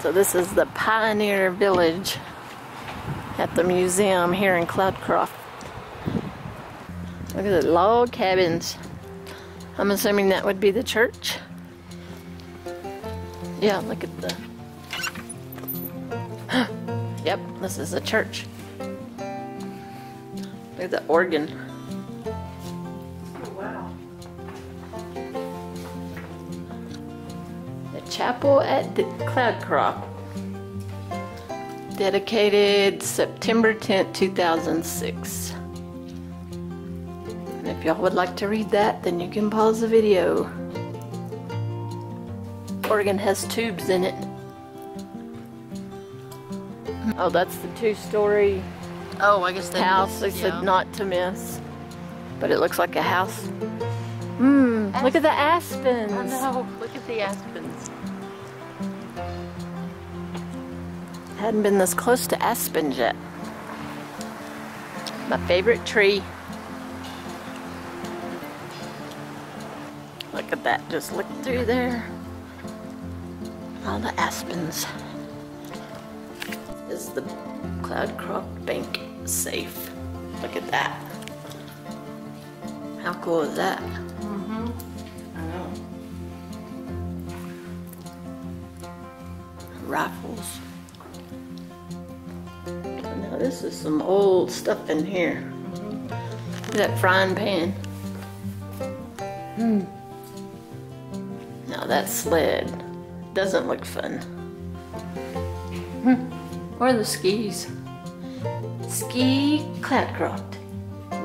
So this is the Pioneer Village at the museum here in Cloudcroft. Look at the log cabins. I'm assuming that would be the church. Yeah, look at the. yep, this is a church. Look at the organ. Chapel at the Cloudcroft. Dedicated September 10th, 2006. And if y'all would like to read that, then you can pause the video. Organ has tubes in it. Oh, that's the two-story Oh, I guess house. They yeah. said not to miss, but it looks like a house. Mmm, look at the aspens. I know. Look at the aspens. Hadn't been this close to aspens yet. My favorite tree. Look at that, just look through there. All the aspens. Is the Cloudcroft Bank safe. Look at that. How cool is that? Mm-hmm. I know. Rifles. This is some old stuff in here. That frying pan. Hmm. Now that sled doesn't look fun. Hmm. Or the skis. Ski Cloudcroft.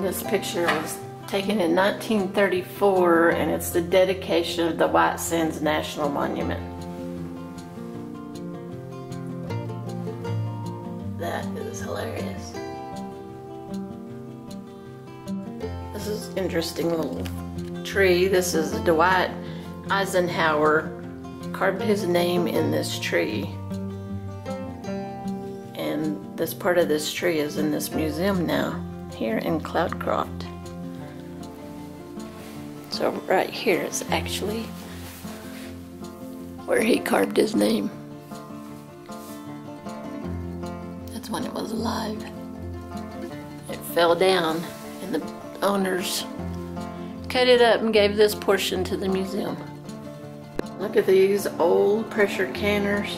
This picture was taken in 1934 and it's the dedication of the White Sands National Monument. That is hilarious. This is interesting little tree. This is Dwight Eisenhower carved his name in this tree. And this part of this tree is in this museum now, here in Cloudcroft. So right here is actually where he carved his name. When it was alive. It fell down and the owners cut it up and gave this portion to the museum. Look at these old pressure canners.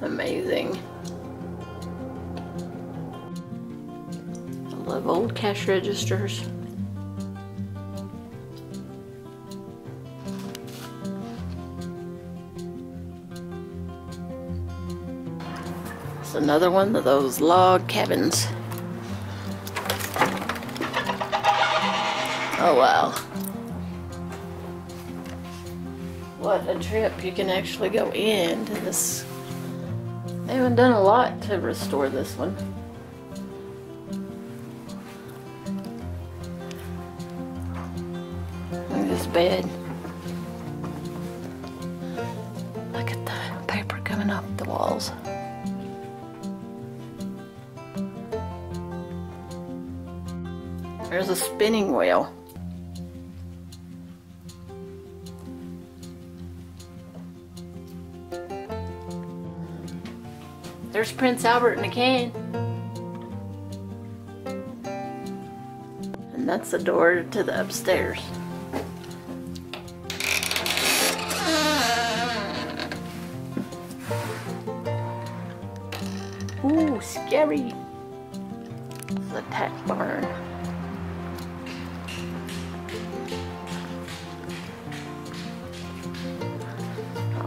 Amazing. I love old cash registers. It's another one of those log cabins. Oh wow. What a trip. You can actually go into this. They haven't done a lot to restore this one. Look at this bed. There's a spinning wheel. There's Prince Albert in a can. And that's the door to the upstairs. Ooh, scary. A tack barn.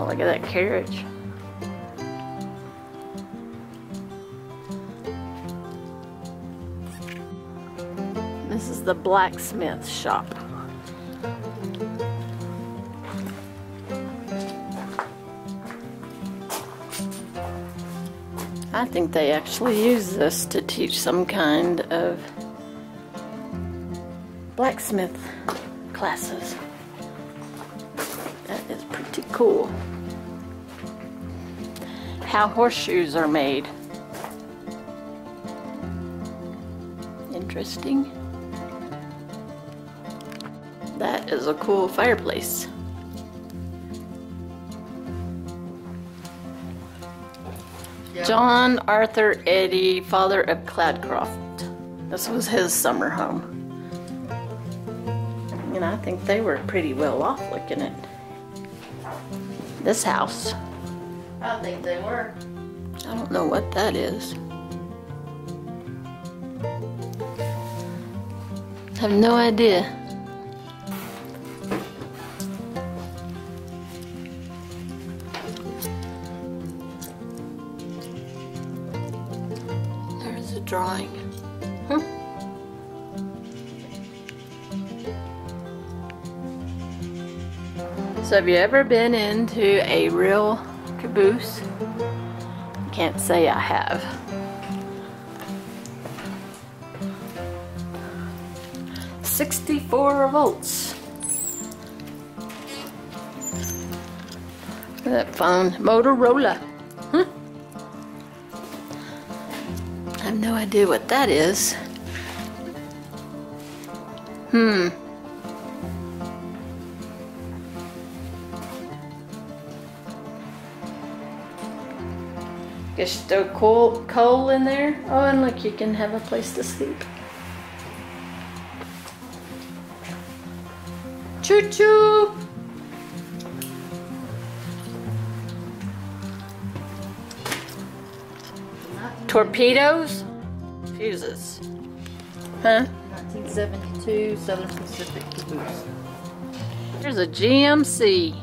Oh, look at that carriage. This is the blacksmith shop. I think they actually use this to teach some kind of blacksmith classes. That is pretty cool. How horseshoes are made. Interesting. That is a cool fireplace. John Arthur Eddy, father of Cloudcroft. This was his summer home. And I think they were pretty well off looking at this house. I think they were. I don't know what that is. I have no idea. There's a drawing. Hmm. So have you ever been into a real caboose? Can't say I have. Sixty-four volts. That phone, Motorola. Huh? I have no idea what that is. Hmm. You throw coal, coal in there. Oh, and look, you can have a place to sleep. Choo choo! Torpedoes? Fuses. Huh? 1972 Southern Pacific caboose. There's a GMC.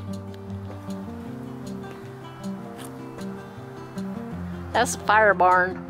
That's fire barn.